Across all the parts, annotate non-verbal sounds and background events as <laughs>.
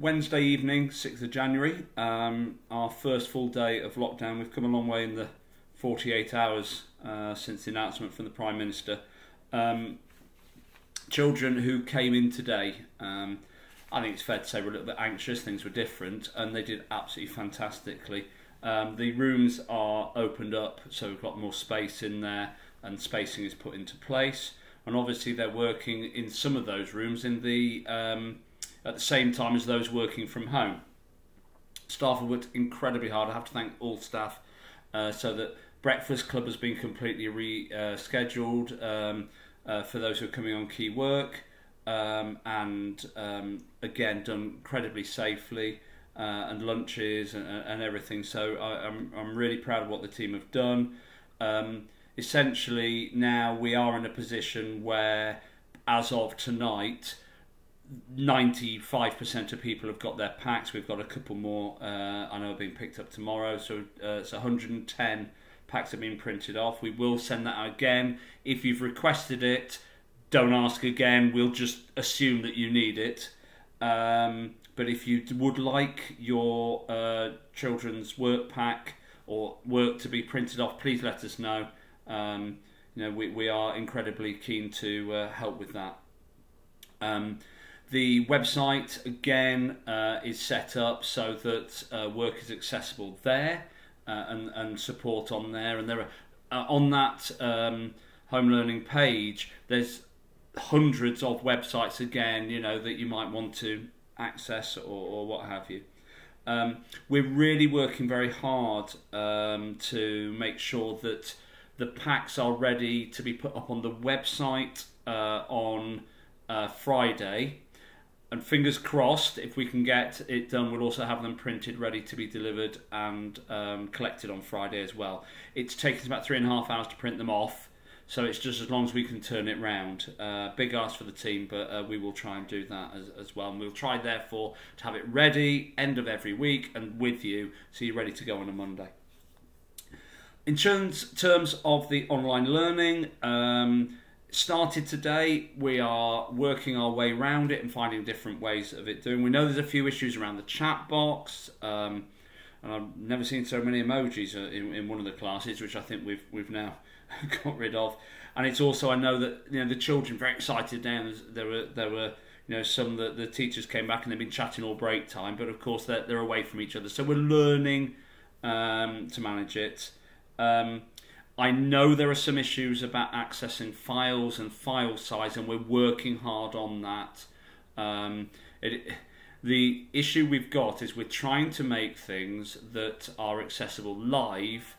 Wednesday evening, 6th of January, um, our first full day of lockdown. We've come a long way in the 48 hours uh, since the announcement from the Prime Minister. Um, children who came in today, um, I think it's fair to say, were a little bit anxious, things were different, and they did absolutely fantastically. Um, the rooms are opened up, so we've got more space in there, and spacing is put into place. And obviously, they're working in some of those rooms in the um, at the same time as those working from home. Staff have worked incredibly hard. I have to thank all staff uh, so that Breakfast Club has been completely rescheduled um, uh, for those who are coming on key work um, and um, again done incredibly safely uh, and lunches and, and everything. So I, I'm, I'm really proud of what the team have done. Um, essentially, now we are in a position where, as of tonight, 95% of people have got their packs. We've got a couple more, uh, I know, being picked up tomorrow. So uh, it's 110 packs have been printed off. We will send that out again. If you've requested it, don't ask again. We'll just assume that you need it. Um, but if you would like your uh, children's work pack or work to be printed off, please let us know. Um, you know, we, we are incredibly keen to uh, help with that. Um, the website again uh, is set up so that uh, work is accessible there uh, and, and support on there. And there are uh, on that um, home learning page, there's hundreds of websites again, you know, that you might want to access or, or what have you. Um, we're really working very hard um, to make sure that the packs are ready to be put up on the website uh, on uh, Friday and fingers crossed, if we can get it done, we'll also have them printed, ready to be delivered and um, collected on Friday as well. It's taken about three and a half hours to print them off, so it's just as long as we can turn it round. Uh, big ask for the team, but uh, we will try and do that as, as well. And we'll try, therefore, to have it ready end of every week and with you, so you're ready to go on a Monday. In terms, terms of the online learning, um, started today. We are working our way around it and finding different ways of it doing. We know there's a few issues around the chat box, um, and I've never seen so many emojis in, in one of the classes, which I think we've we've now <laughs> got rid of. And it's also I know that you know the children very excited now. There were there were you know some that the teachers came back and they've been chatting all break time, but of course they're they're away from each other, so we're learning um, to manage it. Um, I know there are some issues about accessing files and file size, and we're working hard on that. Um, it, the issue we've got is we're trying to make things that are accessible live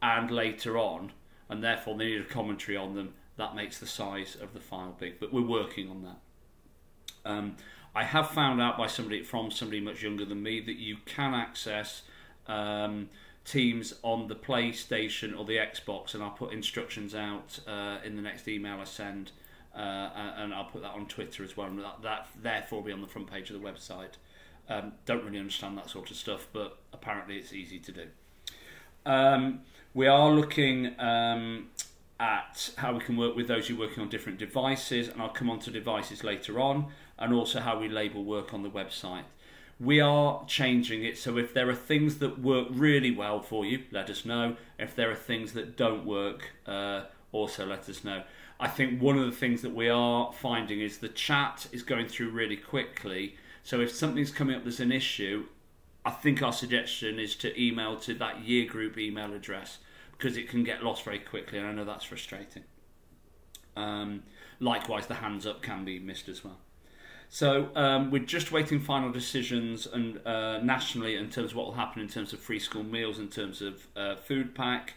and later on, and therefore they need a commentary on them. That makes the size of the file big, but we're working on that. Um, I have found out by somebody from somebody much younger than me that you can access. Um, teams on the PlayStation or the Xbox, and I'll put instructions out uh, in the next email I send, uh, and I'll put that on Twitter as well. And that, that therefore be on the front page of the website. Um, don't really understand that sort of stuff, but apparently it's easy to do. Um, we are looking um, at how we can work with those who are working on different devices, and I'll come on to devices later on, and also how we label work on the website we are changing it. So if there are things that work really well for you, let us know. If there are things that don't work, uh, also let us know. I think one of the things that we are finding is the chat is going through really quickly. So if something's coming up as an issue, I think our suggestion is to email to that year group email address because it can get lost very quickly, and I know that's frustrating. Um, likewise, the hands up can be missed as well. So um, we're just waiting final decisions and uh, nationally in terms of what will happen in terms of free school meals, in terms of uh, food pack.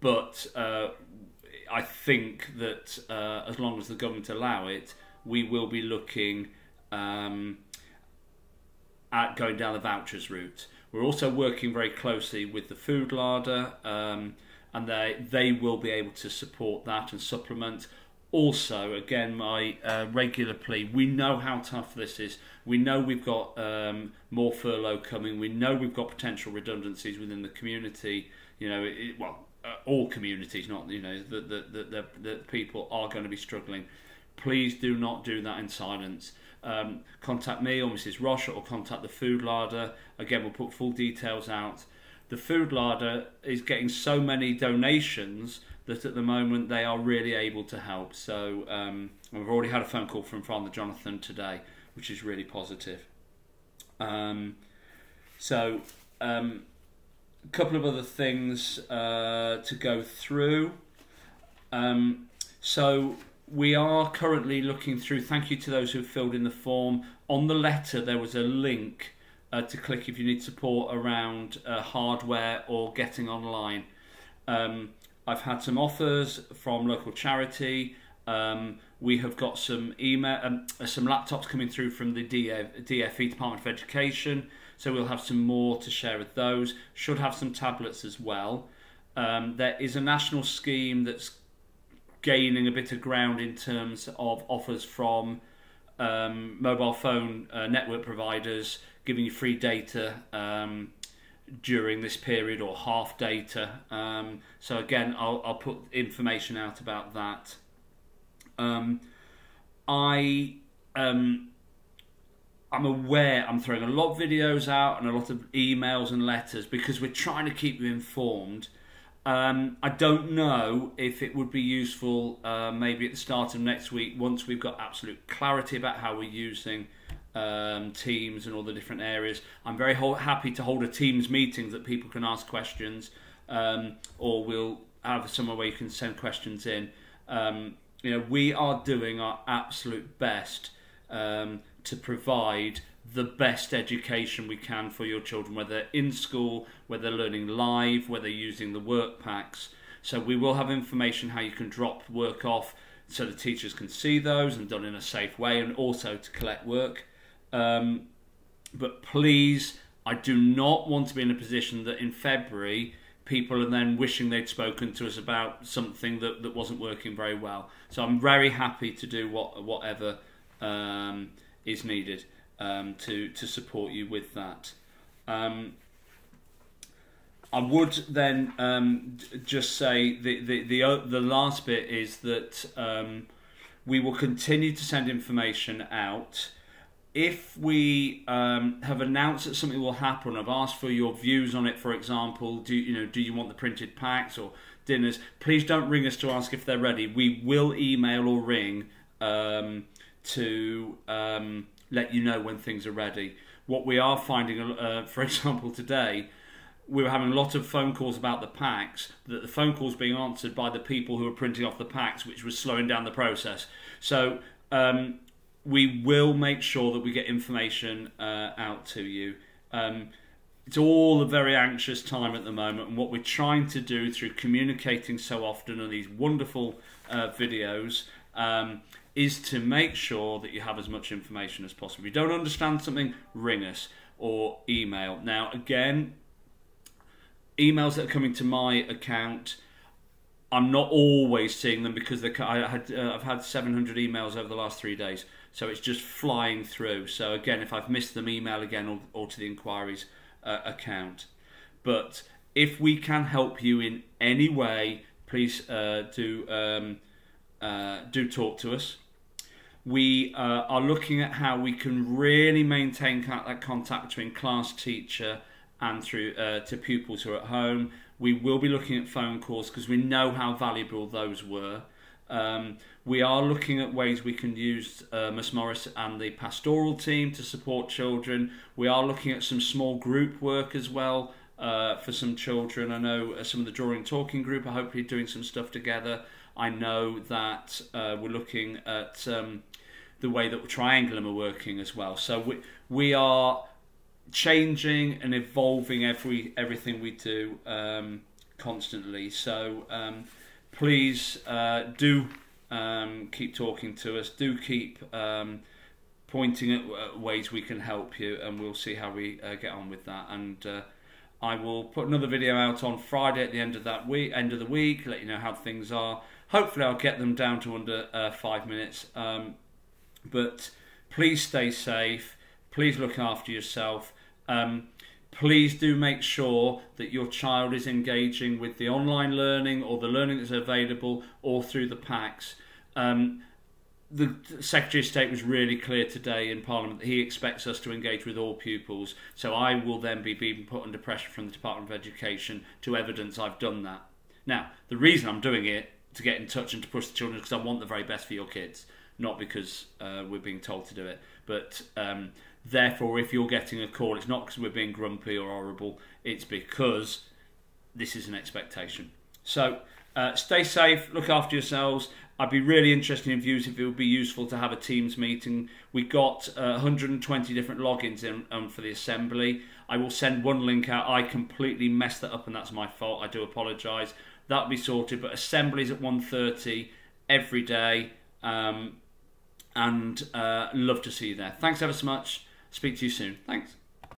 But uh, I think that uh, as long as the government allow it, we will be looking um, at going down the vouchers route. We're also working very closely with the food larder, um, and they they will be able to support that and supplement also, again, my uh, regular plea we know how tough this is. We know we've got um, more furlough coming. We know we've got potential redundancies within the community. You know, it, well, uh, all communities, not, you know, that the, the, the, people are going to be struggling. Please do not do that in silence. um, contact me or Mrs. Roche or contact the Food Larder. Again, we'll put full details out. The Food Larder is getting so many donations that at the moment they are really able to help. So um, we've already had a phone call from Father Jonathan today, which is really positive. Um, so um, a couple of other things uh, to go through. Um, so we are currently looking through. Thank you to those who filled in the form. On the letter, there was a link uh, to click if you need support around uh, hardware or getting online. Um, I've had some offers from local charity. Um, we have got some email, um, some laptops coming through from the DF, DFE Department of Education. So we'll have some more to share with those. Should have some tablets as well. Um, there is a national scheme that's gaining a bit of ground in terms of offers from um, mobile phone uh, network providers giving you free data um, during this period or half data. Um, so again, I'll, I'll, put information out about that. Um, I um, I'm aware I'm throwing a lot of videos out and a lot of emails and letters because we're trying to keep you informed. Um, I don't know if it would be useful uh, maybe at the start of next week once we've got absolute clarity about how we're using um, teams and all the different areas. I'm very happy to hold a teams meeting that people can ask questions um, or we'll have somewhere where you can send questions in. Um, you know, we are doing our absolute best um, to provide the best education we can for your children, whether in school, whether learning live, whether using the work packs. So we will have information how you can drop work off so the teachers can see those and done in a safe way and also to collect work. Um, but please, I do not want to be in a position that in February people are then wishing they'd spoken to us about something that, that wasn't working very well. So I'm very happy to do what whatever um, is needed um, to to support you with that. Um, I would then um, just say the the the, uh, the last bit is that um, we will continue to send information out. If we um, have announced that something will happen, I've asked for your views on it. For example, do you know do you want the printed packs or dinners? Please don't ring us to ask if they're ready. We will email or ring um, to um, let you know when things are ready. What we are finding, uh, <laughs> for example, today, we were having a lot of phone calls about the packs, that the phone calls being answered by the people who are printing off the packs, which was slowing down the process. So um, we will make sure that we get information uh, out to you. Um, it's all a very anxious time at the moment, and what we're trying to do through communicating so often on these wonderful uh, videos um, is to make sure that you have as much information as possible. If you don't understand something, ring us or email. Now, again, emails that are coming to my account, I'm not always seeing them because I had uh, I've had 700 emails over the last three days, so it's just flying through. So again, if I've missed them, email again or, or to the inquiries uh, account. But if we can help you in any way, please uh, do um, uh, do talk to us we uh, are looking at how we can really maintain that contact between class teacher and through uh, to pupils who are at home. We will be looking at phone calls because we know how valuable those were. Um, we are looking at ways we can use uh, Miss Morris and the pastoral team to support children. We are looking at some small group work as well uh, for some children. I know uh, some of the drawing talking group are hopefully doing some stuff together. I know that uh, we're looking at um, the way that Triangulum are working as well. So we we are changing and evolving every everything we do um, constantly. So um, please uh, do um, keep talking to us. Do keep um, pointing at ways we can help you, and we'll see how we uh, get on with that. And uh, I will put another video out on Friday at the end of that week, end of the week, let you know how things are. Hopefully, I'll get them down to under uh, five minutes. Um, but please stay safe. Please look after yourself. Please do make sure that your child is engaging with the online learning or the learning that's available or through the packs. Um, the Secretary of State was really clear today in Parliament that he expects us to engage with all pupils. So I will then be being put under pressure from the Department of Education to evidence I've done that. Now, the reason I'm doing it to get in touch and to push the children is because I want the very best for your kids, not because uh, we're being told to do it. But um, therefore, if you're getting a call, it's not because we're being grumpy or horrible. It's because this is an expectation. So uh, stay safe, look after yourselves. I'd be really interested in views if it would be useful to have a Teams meeting. We got uh, 120 different logins in um, for the assembly. I will send one link out. I completely messed that up, and that's my fault. I do apologise. That'll be sorted. But assemblies at 1:30 every day, um, and uh, love to see you there. Thanks ever so much. Speak to you soon. Thanks.